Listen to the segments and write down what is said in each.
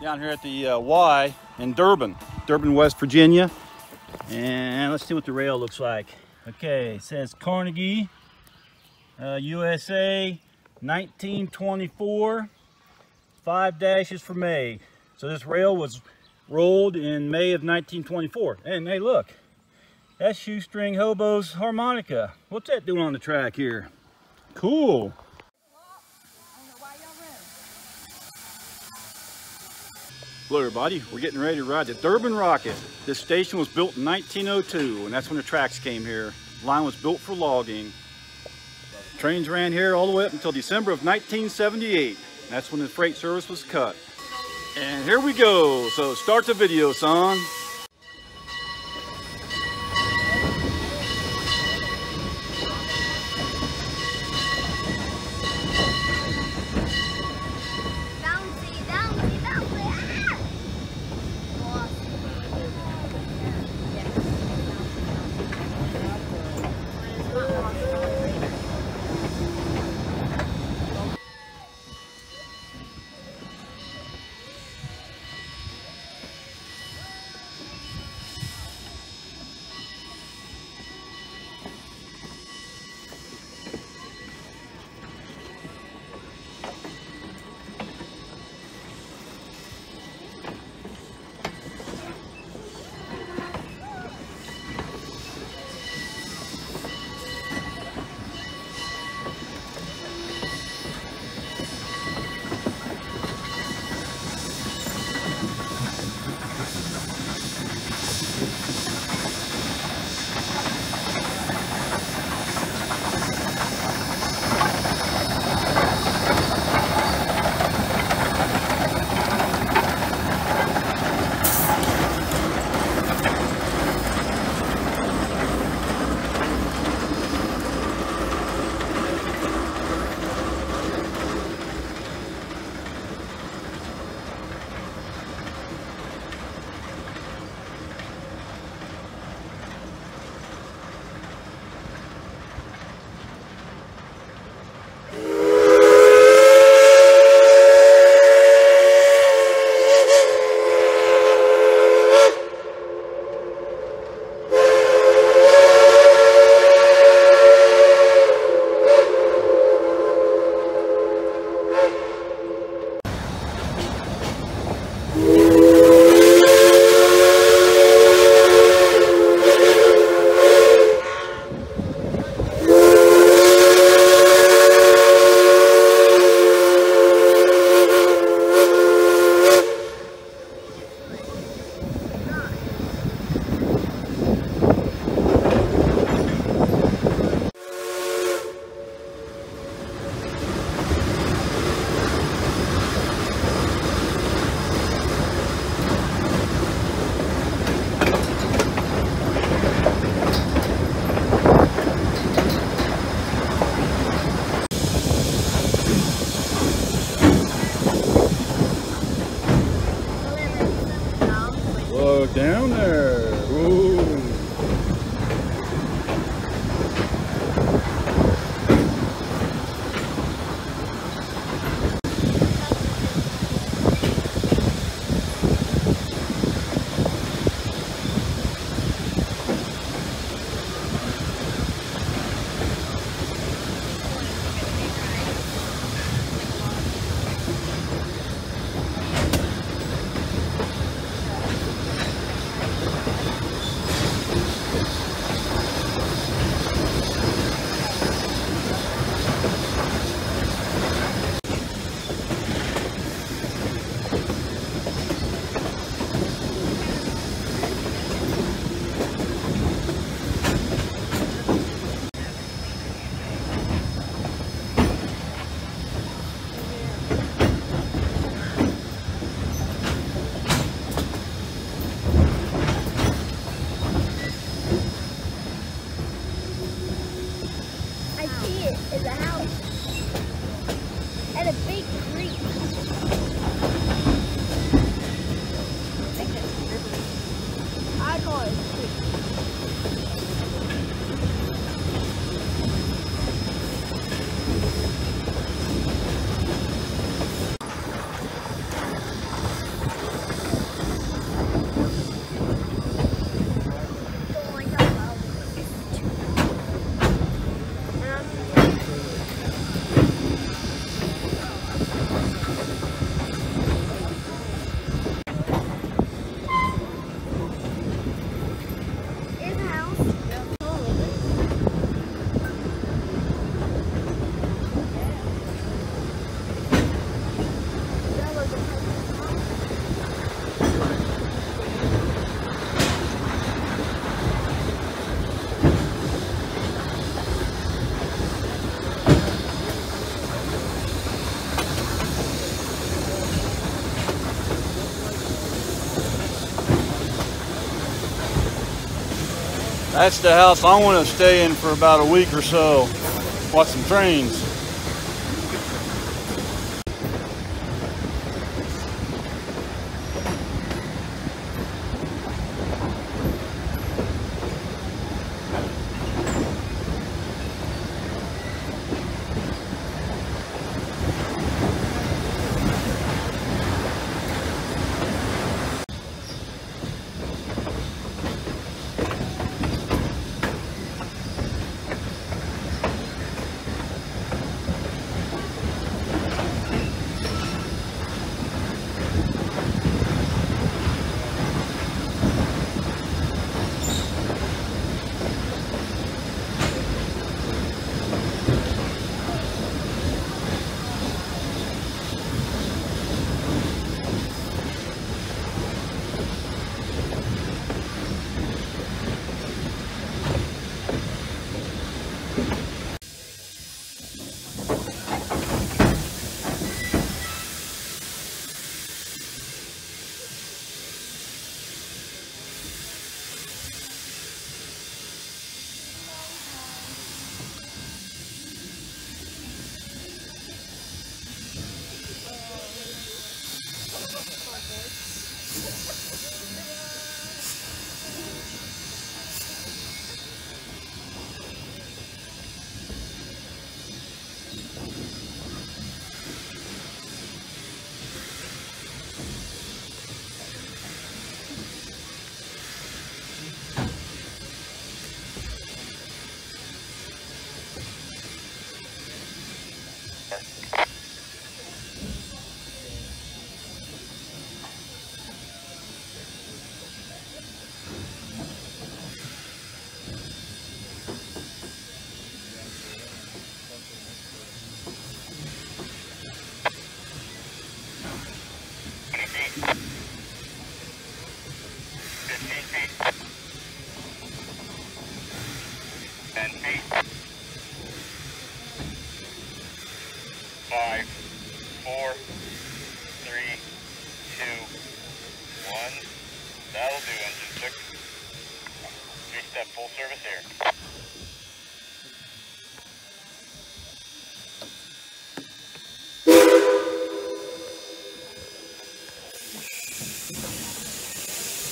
down here at the uh, Y in Durbin, Durbin, West Virginia. And let's see what the rail looks like. Okay, it says Carnegie, uh, USA, 1924, five dashes for May. So this rail was rolled in May of 1924. And hey, look, that's Shoestring Hobo's harmonica. What's that doing on the track here? Cool. Hello everybody, we're getting ready to ride the Durbin Rocket. This station was built in 1902 and that's when the tracks came here. The line was built for logging. Trains ran here all the way up until December of 1978. That's when the freight service was cut. And here we go, so start the video son. Down there. Ooh. That's the house I want to stay in for about a week or so. Watch some trains.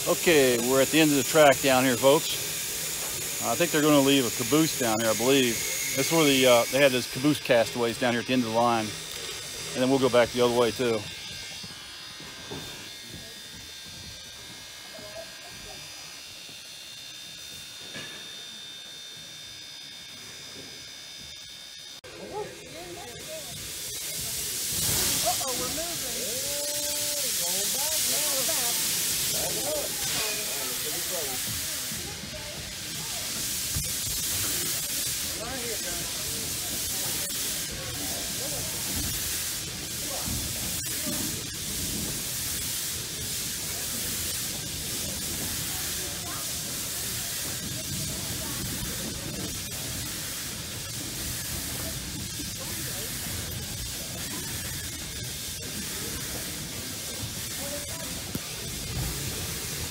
Okay, we're at the end of the track down here, folks. I think they're going to leave a caboose down here, I believe. That's where the uh, they had those caboose castaways down here at the end of the line, and then we'll go back the other way too. Thank you.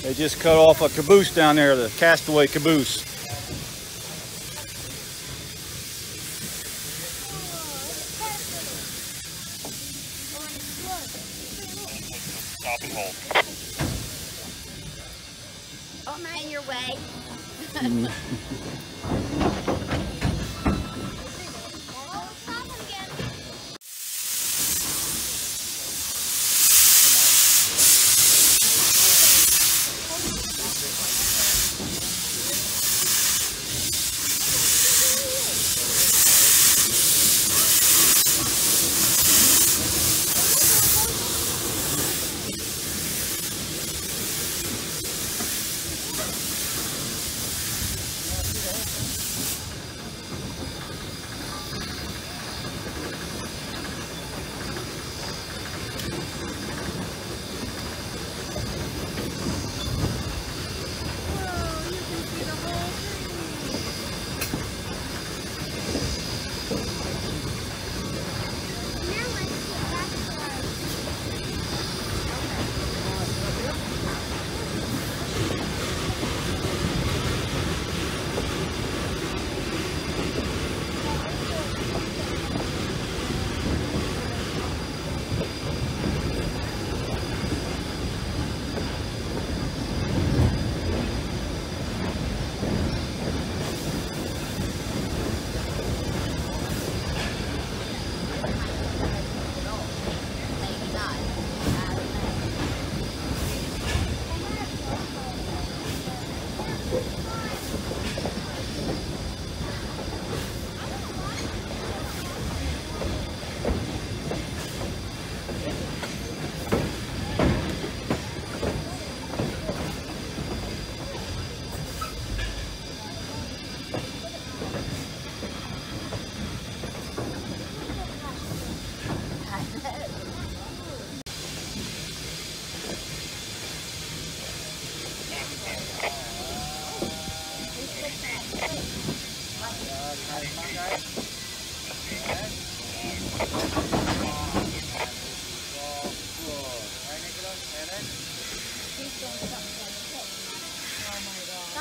They just cut off a caboose down there, the castaway caboose.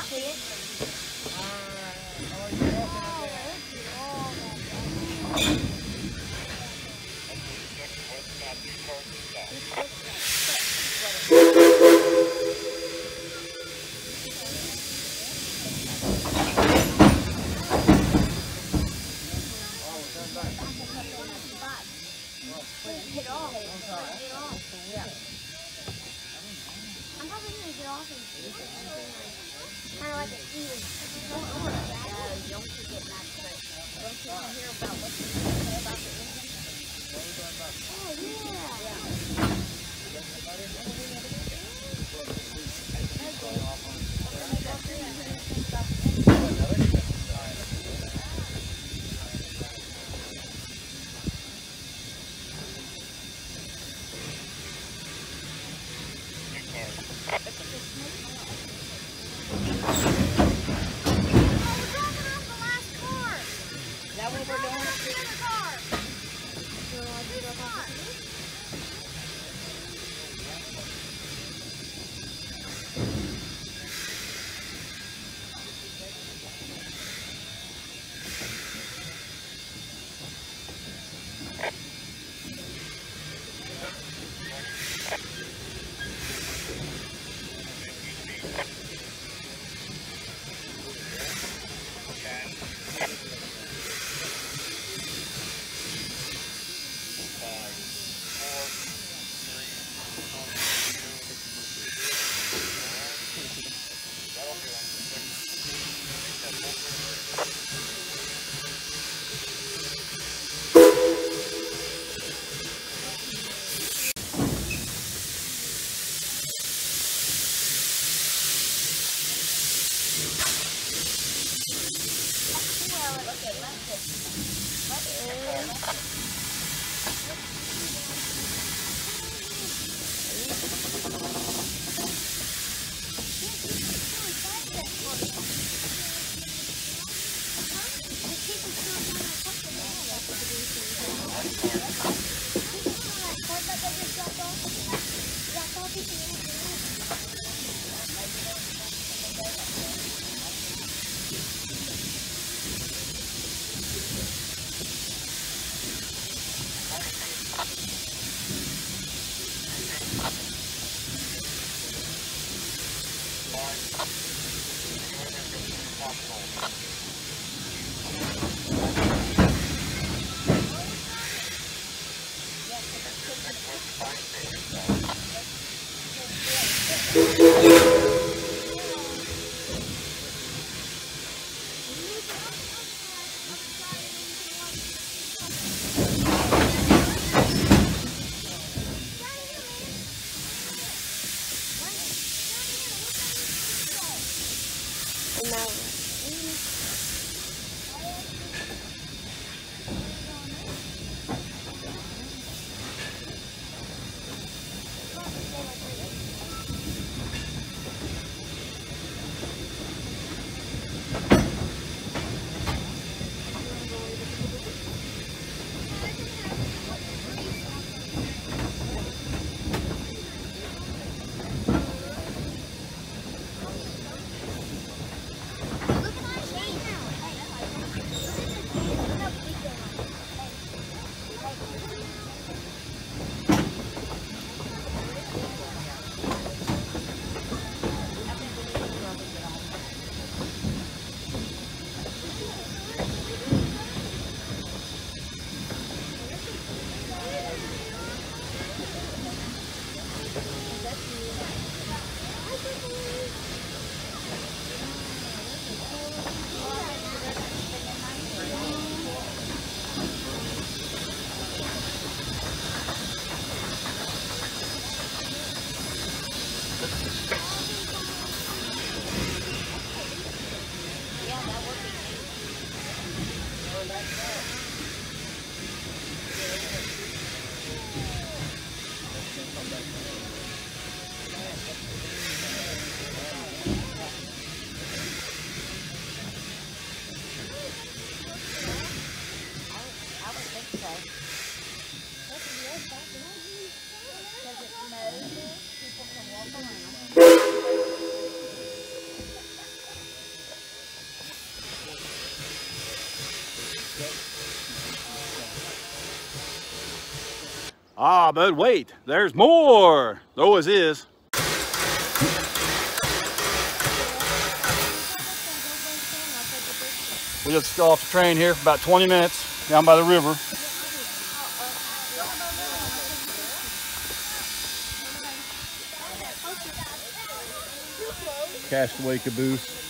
What's not Look Ah, but wait, there's more. There always is. We just got off the train here for about 20 minutes down by the river. Castaway caboose.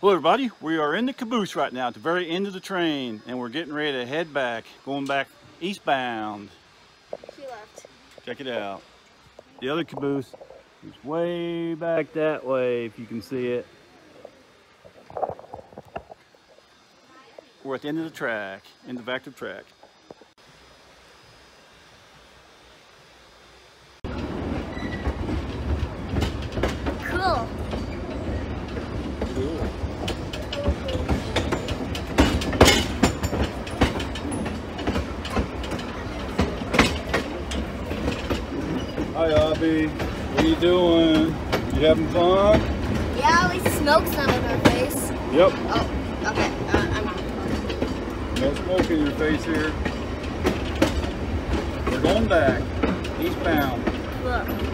Hello everybody, we are in the caboose right now at the very end of the train and we're getting ready to head back, going back eastbound. She left. Check it out. The other caboose is way back that way if you can see it. We're at the end of the track, end of active track. Hi Abby, what are you doing? You having fun? Yeah, at least smoke's not on her face. Yep, Oh, okay. Uh, I'm no smoke in your face here. We're going back, eastbound. Look.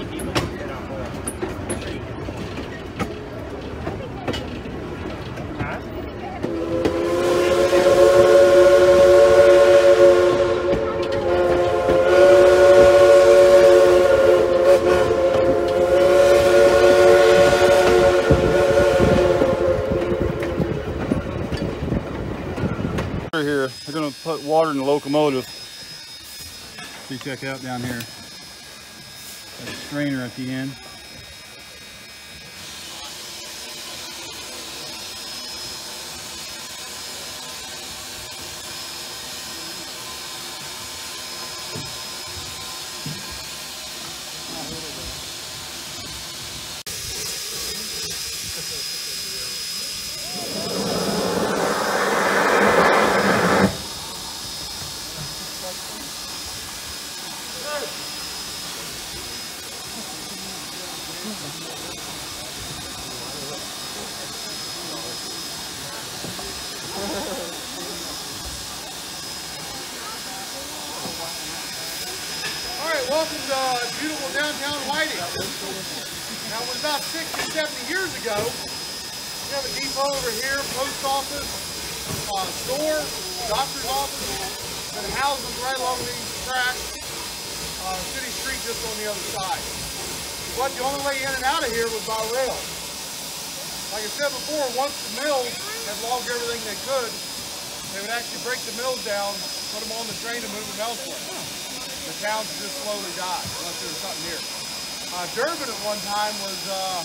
check out down here. A strainer at the end. All right, welcome to uh, beautiful downtown Whiting. Now, it was about 60, 70 years ago. We have a depot over here, post office, uh, store, doctor's office, and houses right along these tracks. Uh, city street just on the other side. But the only way in and out of here was by rail. Like I said before, once the mills had logged everything they could, they would actually break the mills down, put them on the train and move them elsewhere the towns just slowly died unless there was something here. Uh, Durbin at one time was, uh,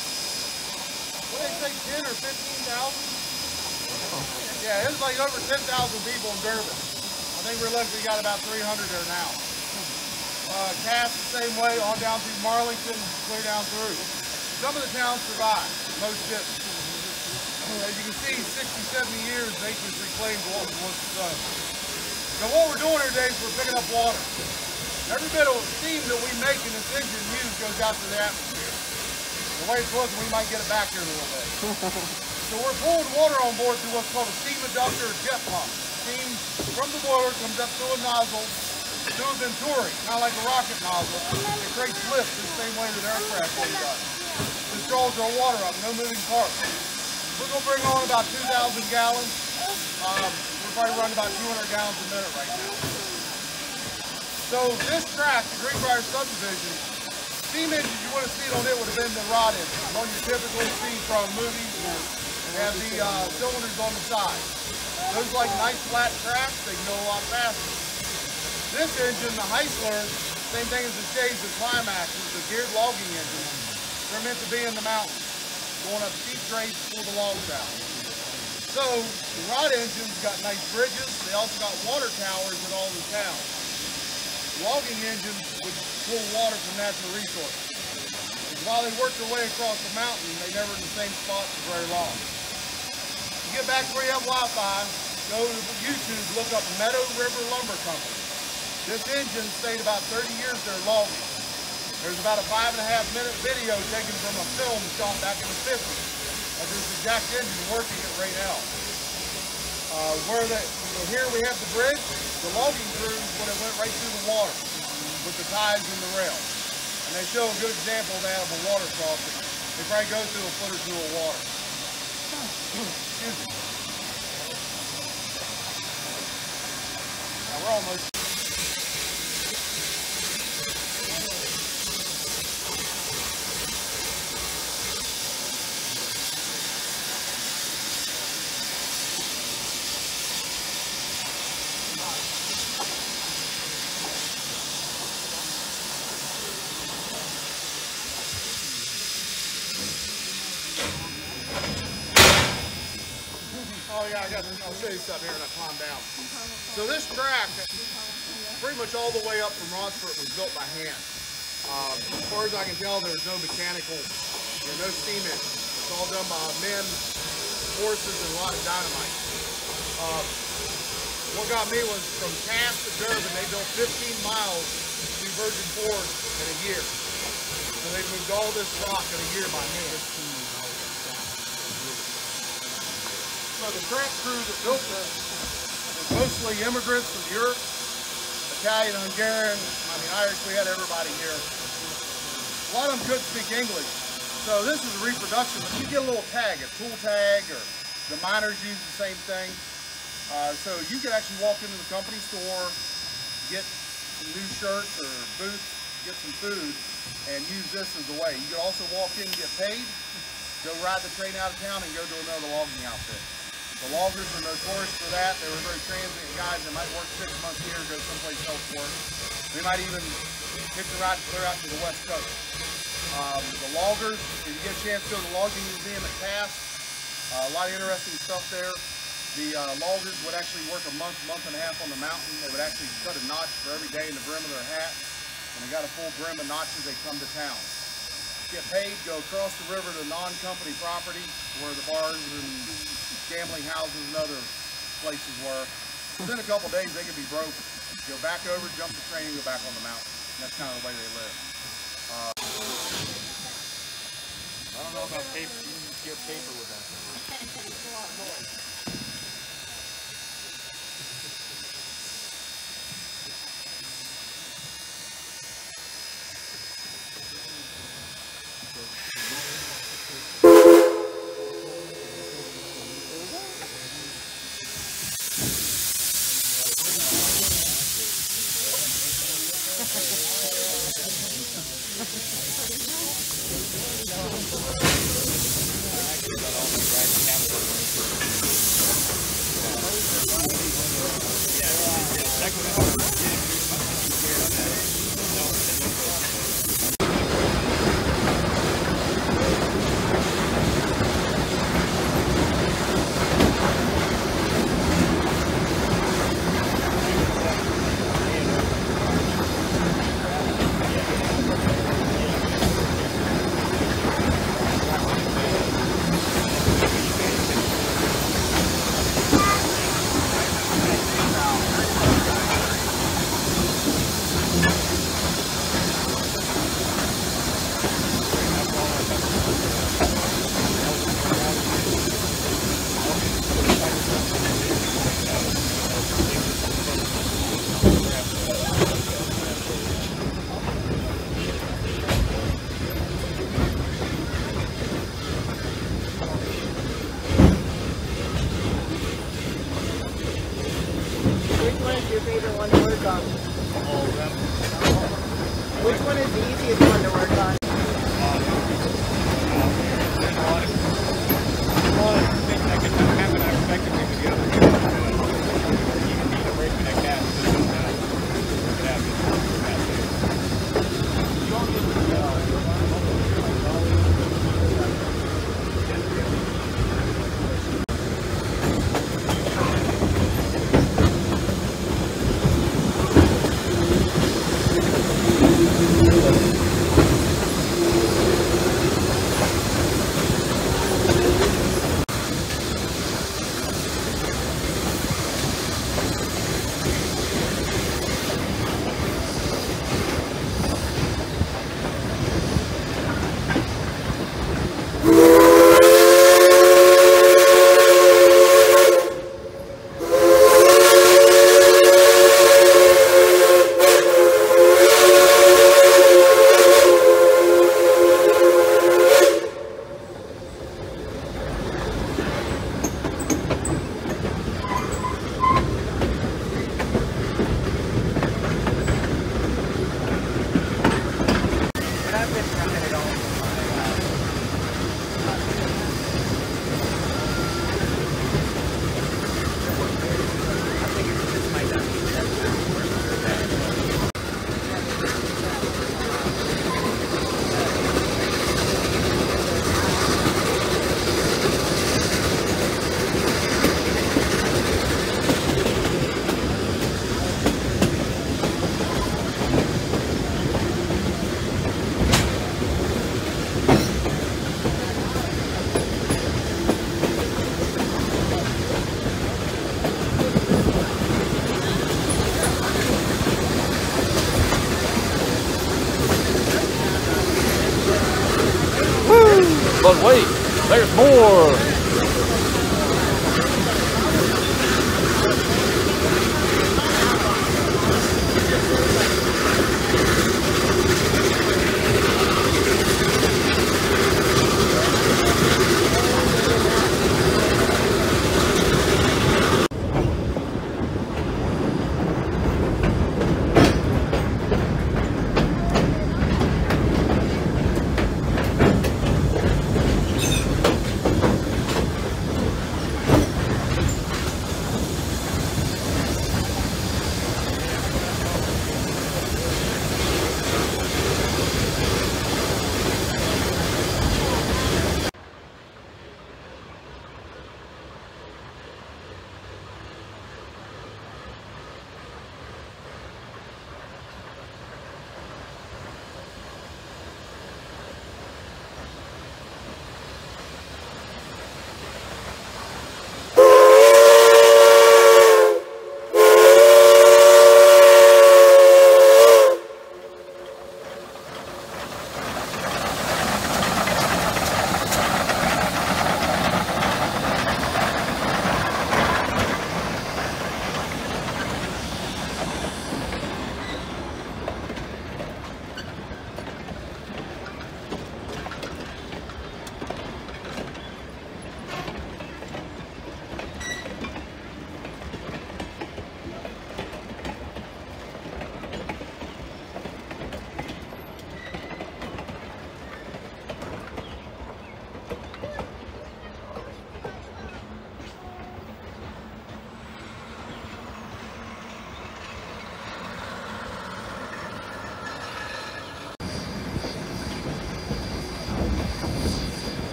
what did they say, 10 or 15,000? Yeah, it was like over 10,000 people in Durbin. I think we're lucky we got about 300 there now. Uh, Cass the same way, on down through Marlington, clear down through. Some of the towns survived, most didn't. As you can see, 60, 70 years, nature's reclaimed what was uh, Now what we're doing here today is we're picking up water. Every bit of steam that we make in this engine use goes out to the atmosphere. The way it's looking, we might get it back here in a little bit. so we're pulling water on board through what's called a steam eductor or jet pump. Steam from the boiler comes up through a nozzle to a venturi, kind of like a rocket nozzle. It creates lift the same way that aircraft way does. This draws our water up, no moving parts. We're going to bring on about 2,000 gallons. Um, we're probably running about 200 gallons a minute right now. So this track, the Greenbrier subdivision, steam engine you would have seen on it would have been the rod engine, one you typically see from movies. They have the uh, cylinders on the side. Those like nice flat tracks, they can go a lot faster. This engine, the Heisler, same thing as the Shays, the Climax, is the geared logging engine. They're meant to be in the mountains, going up steep grades to pull the logs out. So the rod engines got nice bridges. They also got water towers in all the towns. Logging engines would pull water from natural resources. While they worked their way across the mountain, they never in the same spot for very long. To get back where you have Wi-Fi, go to YouTube, look up Meadow River Lumber Company. This engine stayed about 30 years there logging. There's about a five and a half minute video taken from a film shot back in the 50s of this exact engine working it right now. Uh, where the, here we have the bridge, the logging crews when it went right through the water with the ties and the rail. And they show a good example of that of a water crossing. They probably go through a foot or two of water. Excuse me. Now we're almost Oh yeah, I got. I'll show you something here, and I calm down. So this track, pretty much all the way up from Rossford, was built by hand. Um, as far as I can tell, there's no mechanical, there's no steam engine. It's all done by men, horses, and a lot of dynamite. Um, what got me was from Cass to Durbin, they built 15 miles to Virgin Forge in a year. So they moved all this rock in a year by hand. The track crew that built this was mostly immigrants from Europe, Italian, Hungarian, I mean Irish, we had everybody here. A lot of them couldn't speak English. So this is a reproduction. but You get a little tag, a tool tag, or the miners use the same thing. Uh, so you could actually walk into the company store, get some new shirts or boots, get some food, and use this as a way. You could also walk in and get paid, go ride the train out of town and go to another logging outfit. The loggers are notorious for that. They were very transient guys. They might work six months here, go someplace else work. They might even hitch a ride clear out to the west coast. Um, the loggers, if you get a chance to go to the logging museum at Cass, uh, a lot of interesting stuff there. The uh, loggers would actually work a month, month and a half on the mountain. They would actually cut a notch for every day in the brim of their hat. When they got a full brim of notches, they come to town. Get paid, go across the river to non-company property where the bars and gambling houses and other places were. Within a couple days, they could be broke. Go back over, jump the train, and go back on the mountain. That's kind of the way they live. Uh, I don't know about paper. You can get paper with that. But wait, there's more.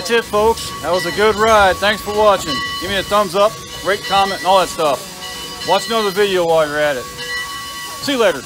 That's it, folks. That was a good ride. Thanks for watching. Give me a thumbs up, rate, comment, and all that stuff. Watch another video while you're at it. See you later.